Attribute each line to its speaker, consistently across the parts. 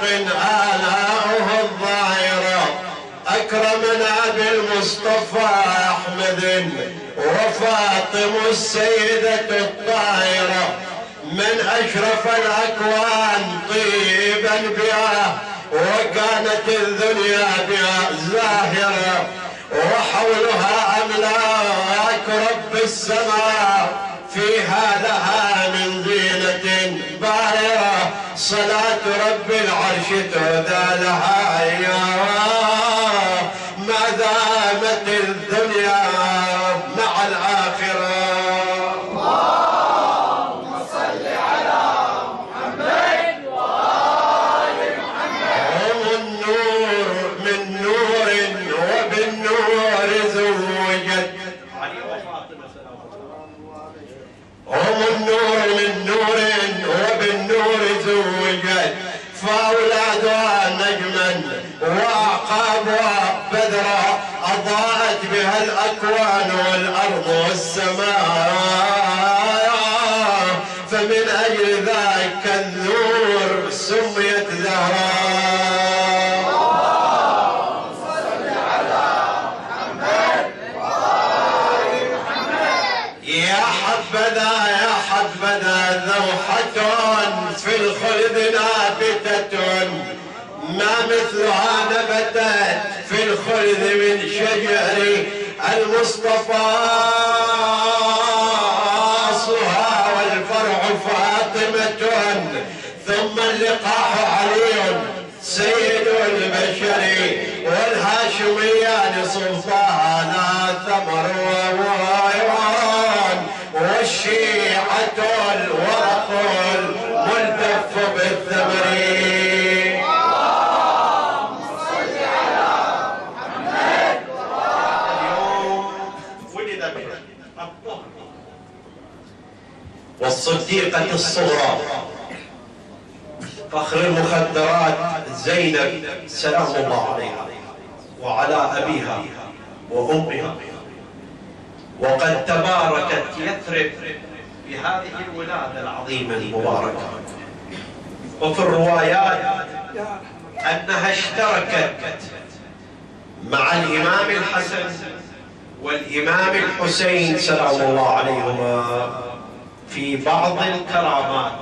Speaker 1: آلاؤه الظاهرة أكرمنا بالمصطفى أحمد وفاطم السيدة الطاهرة. من أشرف الأكوان طيبا بها وكانت الدنيا بها زاهرة. وحولها أملاك رب السماء. فيها لها صلاة رب العرش تهدى لها يا ما دامت الدنيا مع الآخرة الأكوان والأرض والسماء فمن أجل ذاك النور سميت زهراء يا حبذا يا حبذا ذوحة في الخلد نابتة ما مثلها نبتت في الخلد من شجر المصطفى أصلها والفرع فاطمة ثم اللقاح علي سيد البشر والهاشميان سلطان ثمر وويران والشيعة الورق والصديقة الصغرى. فخر المخدرات زينب سلام الله عليها وعلى أبيها وأمها. وقد تباركت يثرب
Speaker 2: بهذه الولادة
Speaker 1: العظيمة المباركة. وفي الروايات أنها اشتركت مع الإمام الحسن والإمام الحسين سلام الله عليهما. في بعض الكرامات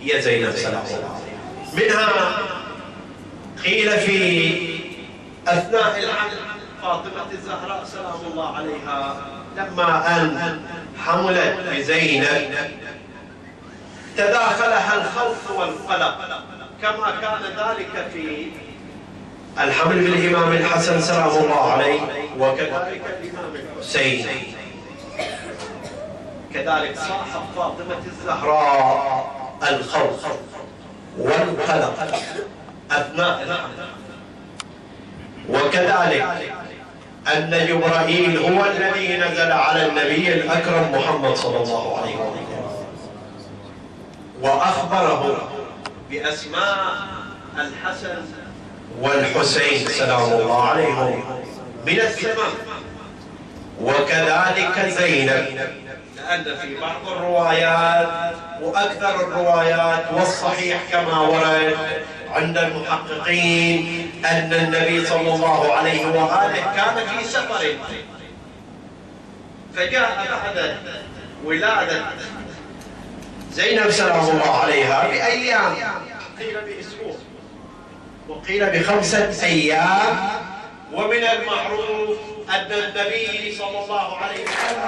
Speaker 1: يا زينب سلام الله منها قيل في أثناء الحمل
Speaker 2: فاطمة الزهراء سلام الله عليها
Speaker 1: لما أن حملت بزينب تداخلها الخوف والقلق
Speaker 2: كما كان ذلك في
Speaker 1: الحمل بالإمام الحسن سلام الله عليه وكذلك
Speaker 2: ذلك الإمام
Speaker 1: حسين
Speaker 2: كذلك صاحب فاطمة الزهراء
Speaker 1: زهراء الخوف والقلق أثناء الحمل وكذلك أن جبرائيل هو الذي نزل على النبي الأكرم محمد صلى الله عليه وسلم. وأخبره
Speaker 2: بأسماء الحسن
Speaker 1: والحسين سلام الله عليهم. من السماء. وكذلك زينب.
Speaker 2: لأن في بعض
Speaker 1: الروايات وأكثر الروايات والصحيح كما ورد عند المحققين أن النبي صلى الله عليه وآله
Speaker 2: كان في سفر. فجاء بعد ولادة
Speaker 1: زينب سلام الله عليها بأيام
Speaker 2: قيل بأسبوع
Speaker 1: وقيل بخمسة أيام ومن المعروف ان النبي صلى الله عليه وسلم.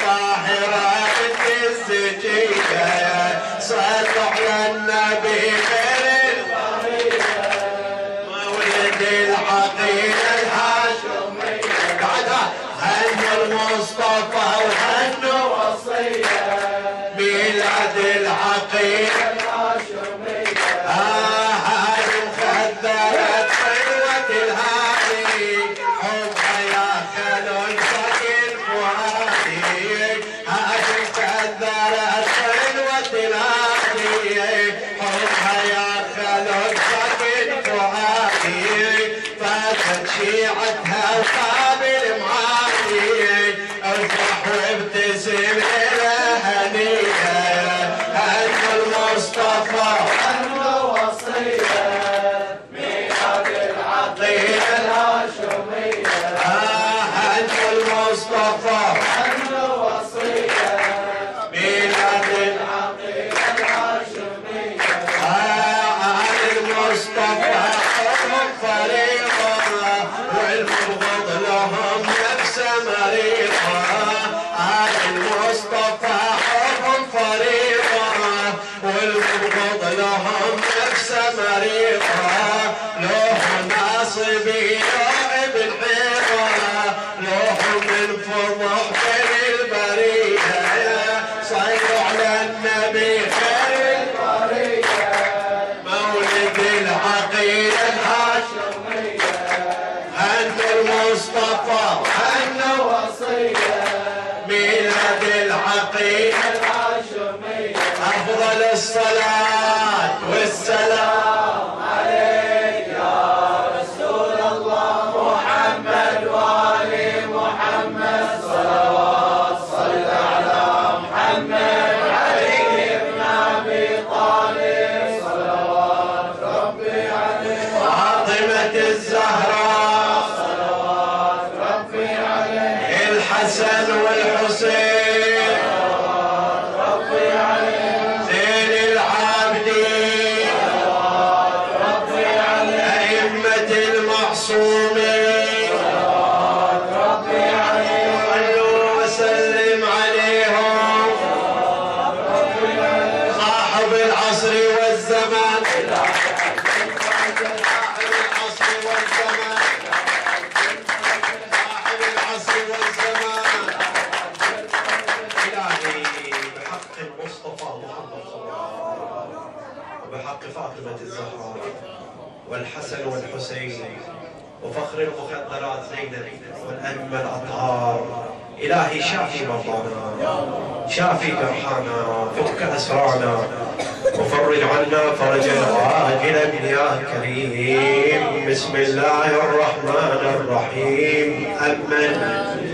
Speaker 1: الطاهرة بنت الزكية صلوا على النبي خير الخليقة مولد العقيدة الهاشمية بعدها هنوا المصطفى وهنوا وصية ميلاد العقيدة شيعتها وقابل معاي ارفح وابتسم لها هنيئة المصطفى मरिए
Speaker 3: लो हनास भी
Speaker 1: الحسن والحسين.
Speaker 3: ربي
Speaker 1: زين
Speaker 3: ربي
Speaker 1: أئمة المعصومين.
Speaker 3: ربي
Speaker 1: صلوا وسلم عليهم. صاحب العصر والزمان. صاحب العصر والزمان إلهي بحق المصطفى محمد صلى الله عليه وسلم وبحق فاطمة الزهراء والحسن والحسين وفخر المخدرات زينب والأئمة الأطهار إلهي شافي مرضانا شافي جرحانا فك أسرانا وفرج عنا فرجا عاجلا يا كريم بسم الله الرحمن الرحيم. أمن